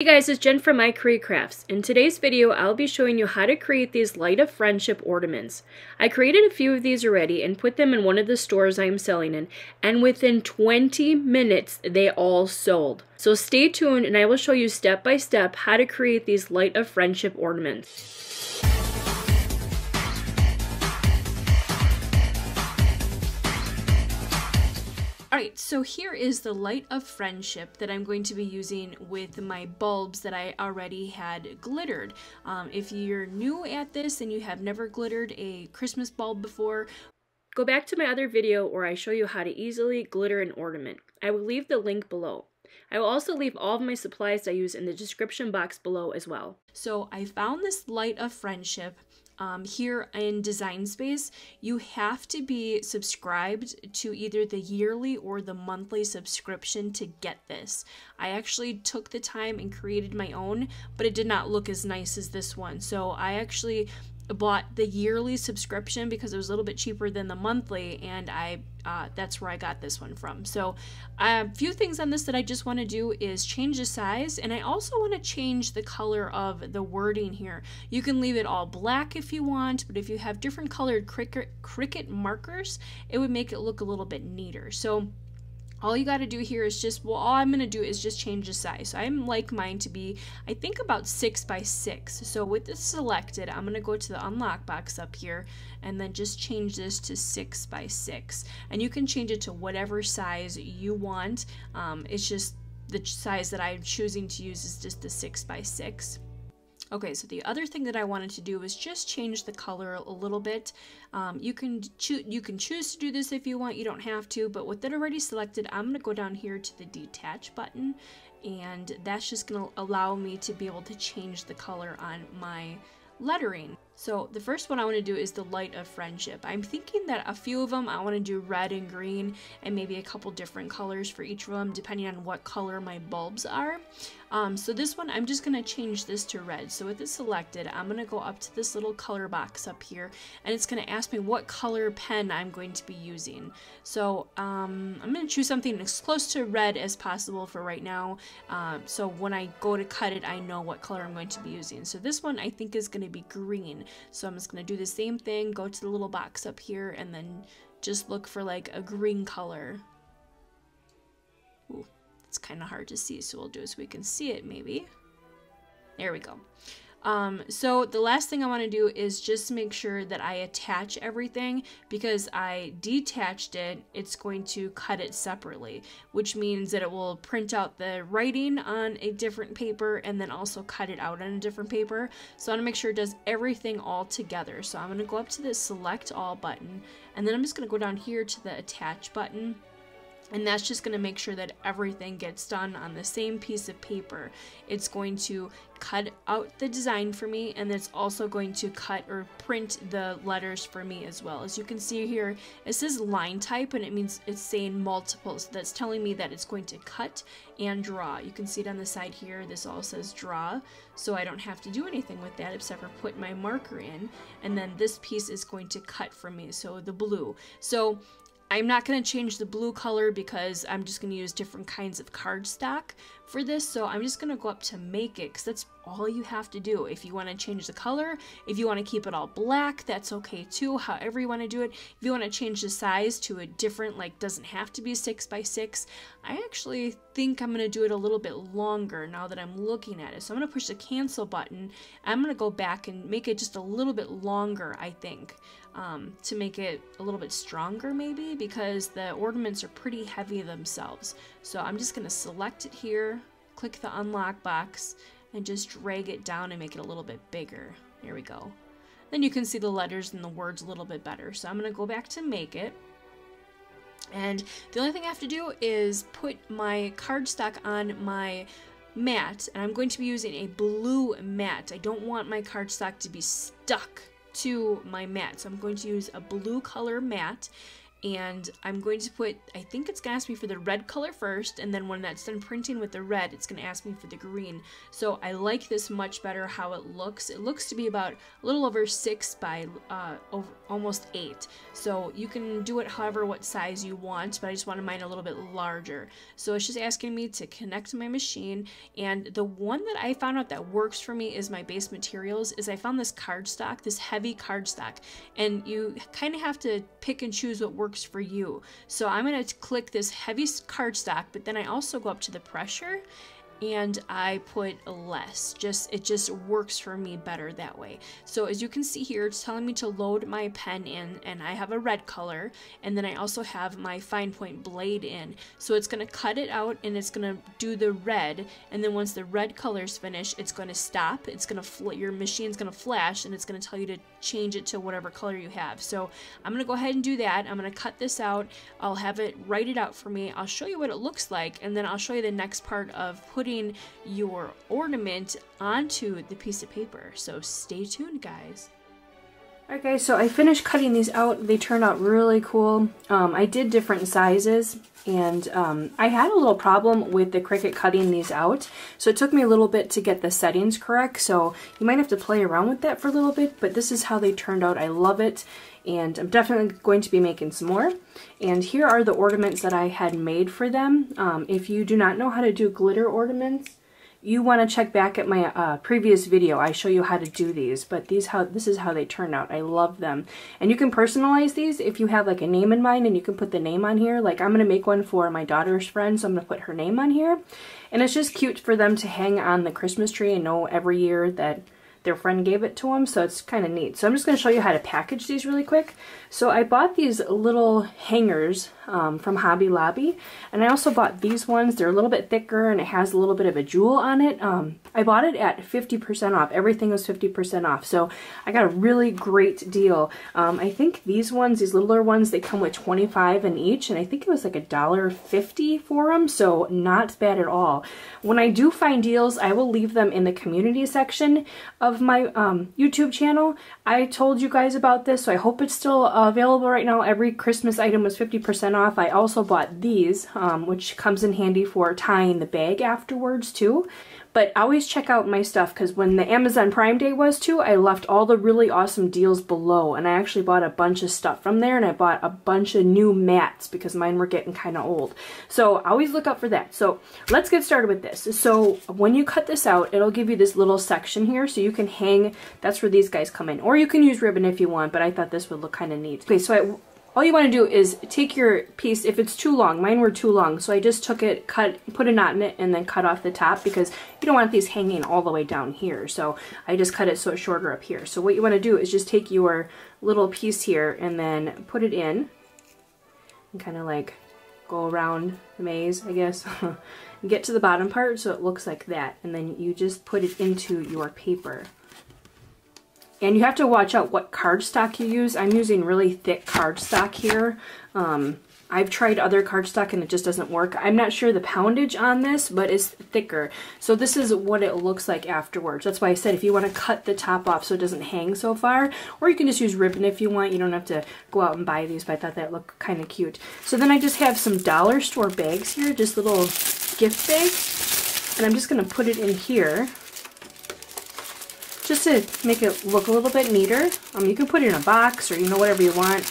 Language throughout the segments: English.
Hey guys, it's Jen from I Create Crafts. In today's video, I'll be showing you how to create these Light of Friendship ornaments. I created a few of these already and put them in one of the stores I am selling in, and within 20 minutes, they all sold. So stay tuned and I will show you step by step how to create these Light of Friendship ornaments. Alright, so here is the light of friendship that I'm going to be using with my bulbs that I already had glittered. Um, if you're new at this and you have never glittered a Christmas bulb before, go back to my other video where I show you how to easily glitter an ornament. I will leave the link below. I will also leave all of my supplies I use in the description box below as well. So I found this light of friendship um, here in Design Space, you have to be subscribed to either the yearly or the monthly subscription to get this. I actually took the time and created my own, but it did not look as nice as this one. So I actually bought the yearly subscription because it was a little bit cheaper than the monthly and I uh, that's where I got this one from. So a few things on this that I just want to do is change the size and I also want to change the color of the wording here. You can leave it all black if you want, but if you have different colored Cricut Cricut markers, it would make it look a little bit neater. So all you got to do here is just well all i'm going to do is just change the size. So i'm like mine to be i think about six by six. So with this selected i'm going to go to the unlock box up here and then just change this to six by six. And you can change it to whatever size you want. Um, it's just the size that i'm choosing to use is just the six by six Okay, so the other thing that I wanted to do was just change the color a little bit. Um, you can you can choose to do this if you want, you don't have to, but with it already selected, I'm gonna go down here to the detach button and that's just gonna allow me to be able to change the color on my lettering. So the first one I want to do is the light of friendship. I'm thinking that a few of them I want to do red and green and maybe a couple different colors for each of them depending on what color my bulbs are. Um, so this one I'm just going to change this to red. So with this selected I'm going to go up to this little color box up here and it's going to ask me what color pen I'm going to be using. So um, I'm going to choose something as close to red as possible for right now. Uh, so when I go to cut it I know what color I'm going to be using. So this one I think is going to be green. So I'm just going to do the same thing, go to the little box up here, and then just look for like a green color. Ooh, it's kind of hard to see, so we'll do it so we can see it maybe. There we go. Um, so the last thing I want to do is just make sure that I attach everything because I detached it, it's going to cut it separately, which means that it will print out the writing on a different paper and then also cut it out on a different paper. So I want to make sure it does everything all together. So I'm going to go up to the select all button and then I'm just going to go down here to the attach button and that's just going to make sure that everything gets done on the same piece of paper. It's going to cut out the design for me and it's also going to cut or print the letters for me as well. As you can see here, it says line type and it means it's saying multiples. That's telling me that it's going to cut and draw. You can see it on the side here. This all says draw, so I don't have to do anything with that except for put my marker in. And then this piece is going to cut for me, so the blue. So I'm not going to change the blue color because I'm just going to use different kinds of cardstock for this. So I'm just going to go up to make it because that's all you have to do. If you want to change the color, if you want to keep it all black, that's okay too. However you want to do it. If you want to change the size to a different, like doesn't have to be six by six, I actually think I'm going to do it a little bit longer now that I'm looking at it. So I'm going to push the cancel button. I'm going to go back and make it just a little bit longer, I think um, to make it a little bit stronger maybe because the ornaments are pretty heavy themselves. So I'm just going to select it here, click the unlock box, and just drag it down and make it a little bit bigger. There we go. Then you can see the letters and the words a little bit better. So I'm going to go back to make it. And the only thing I have to do is put my cardstock on my mat. And I'm going to be using a blue mat. I don't want my cardstock to be stuck to my mat. So I'm going to use a blue color mat and I'm going to put, I think it's going to ask me for the red color first, and then when that's done printing with the red, it's going to ask me for the green. So I like this much better how it looks. It looks to be about a little over 6 by uh, over, almost 8. So you can do it however what size you want, but I just wanted mine a little bit larger. So it's just asking me to connect my machine, and the one that I found out that works for me is my base materials, is I found this cardstock, this heavy cardstock, and you kind of have to pick and choose what works works for you. So I'm to click this heavy cardstock, but then I also go up to the pressure and I put less. Just It just works for me better that way. So as you can see here, it's telling me to load my pen in and I have a red color and then I also have my fine point blade in. So it's going to cut it out and it's going to do the red and then once the red color is finished, it's going to stop. It's going to, your machine's going to flash and it's going to tell you to change it to whatever color you have. So I'm going to go ahead and do that. I'm going to cut this out. I'll have it write it out for me. I'll show you what it looks like and then I'll show you the next part of putting putting your ornament onto the piece of paper. So stay tuned, guys. Alright guys, so I finished cutting these out. They turned out really cool. Um, I did different sizes and um, I had a little problem with the Cricut cutting these out. So it took me a little bit to get the settings correct. So you might have to play around with that for a little bit, but this is how they turned out. I love it and I'm definitely going to be making some more. And here are the ornaments that I had made for them. Um, if you do not know how to do glitter ornaments, you want to check back at my uh, previous video. I show you how to do these, but these how this is how they turn out. I love them. And you can personalize these if you have like a name in mind and you can put the name on here. Like I'm going to make one for my daughter's friend, so I'm going to put her name on here. And it's just cute for them to hang on the Christmas tree and know every year that their friend gave it to them, so it's kind of neat. So I'm just going to show you how to package these really quick. So I bought these little hangers um, from Hobby Lobby, and I also bought these ones. They're a little bit thicker, and it has a little bit of a jewel on it. Um, I bought it at 50% off. Everything was 50% off, so I got a really great deal. Um, I think these ones, these littler ones, they come with 25 in each, and I think it was like a dollar fifty for them, so not bad at all. When I do find deals, I will leave them in the community section of my um, YouTube channel. I told you guys about this, so I hope it's still available right now. Every Christmas item was 50% off. I also bought these, um, which comes in handy for tying the bag afterwards too. But always check out my stuff because when the Amazon Prime Day was too, I left all the really awesome deals below. And I actually bought a bunch of stuff from there and I bought a bunch of new mats because mine were getting kind of old. So always look out for that. So let's get started with this. So when you cut this out, it'll give you this little section here so you can hang, that's where these guys come in. Or you can use ribbon if you want, but I thought this would look kind of neat. Okay, so I all you want to do is take your piece, if it's too long, mine were too long, so I just took it, cut, put a knot in it, and then cut off the top because you don't want these hanging all the way down here. So I just cut it so it's shorter up here. So what you want to do is just take your little piece here and then put it in and kind of like go around the maze, I guess. Get to the bottom part so it looks like that, and then you just put it into your paper. And you have to watch out what cardstock you use. I'm using really thick cardstock here. Um, I've tried other cardstock and it just doesn't work. I'm not sure the poundage on this, but it's thicker. So this is what it looks like afterwards. That's why I said if you want to cut the top off so it doesn't hang so far, or you can just use ribbon if you want. You don't have to go out and buy these, but I thought that looked kind of cute. So then I just have some dollar store bags here, just little gift bags. And I'm just going to put it in here just to make it look a little bit neater. Um, you can put it in a box or, you know, whatever you want.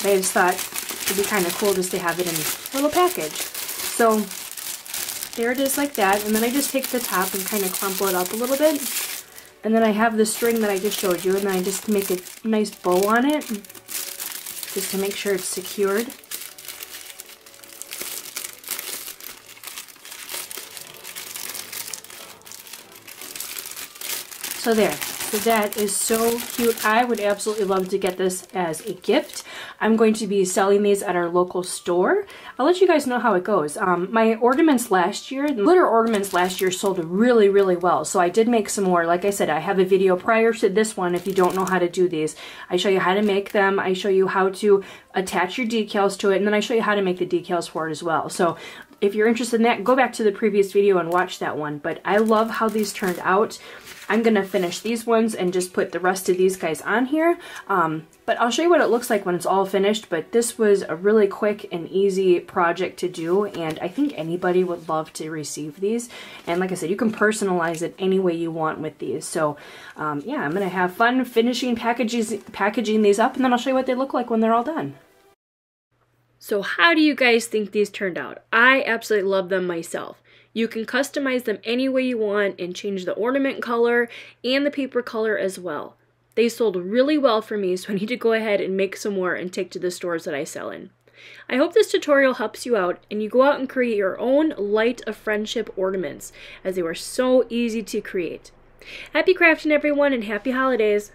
But I just thought it'd be kind of cool just to have it in a little package. So there it is like that. And then I just take the top and kind of crumple it up a little bit. And then I have the string that I just showed you. And then I just make a nice bow on it just to make sure it's secured. So there. So that is so cute. I would absolutely love to get this as a gift. I'm going to be selling these at our local store. I'll let you guys know how it goes. Um, my ornaments last year, glitter ornaments last year sold really, really well. So I did make some more. Like I said, I have a video prior to this one if you don't know how to do these. I show you how to make them. I show you how to attach your decals to it, and then I show you how to make the decals for it as well. So if you're interested in that, go back to the previous video and watch that one. But I love how these turned out. I'm going to finish these ones and just put the rest of these guys on here. Um, but I'll show you what it looks like when it's all finished. But this was a really quick and easy project to do. And I think anybody would love to receive these. And like I said, you can personalize it any way you want with these. So um, yeah, I'm going to have fun finishing packages, packaging these up. And then I'll show you what they look like when they're all done. So how do you guys think these turned out? I absolutely love them myself. You can customize them any way you want and change the ornament color and the paper color as well. They sold really well for me, so I need to go ahead and make some more and take to the stores that I sell in. I hope this tutorial helps you out and you go out and create your own Light of Friendship ornaments, as they were so easy to create. Happy crafting everyone and happy holidays!